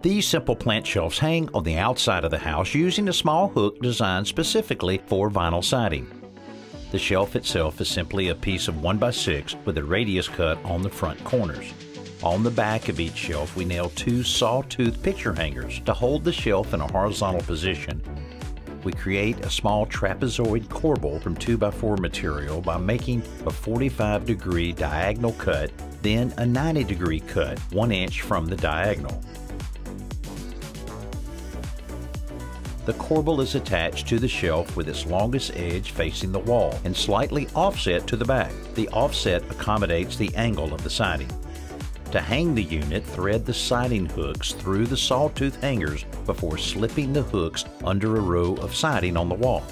These simple plant shelves hang on the outside of the house using a small hook designed specifically for vinyl siding. The shelf itself is simply a piece of 1x6 with a radius cut on the front corners. On the back of each shelf, we nail two sawtooth picture hangers to hold the shelf in a horizontal position. We create a small trapezoid corbel from 2x4 material by making a 45 degree diagonal cut, then a 90 degree cut, 1 inch from the diagonal. The corbel is attached to the shelf with its longest edge facing the wall and slightly offset to the back. The offset accommodates the angle of the siding. To hang the unit, thread the siding hooks through the sawtooth hangers before slipping the hooks under a row of siding on the wall.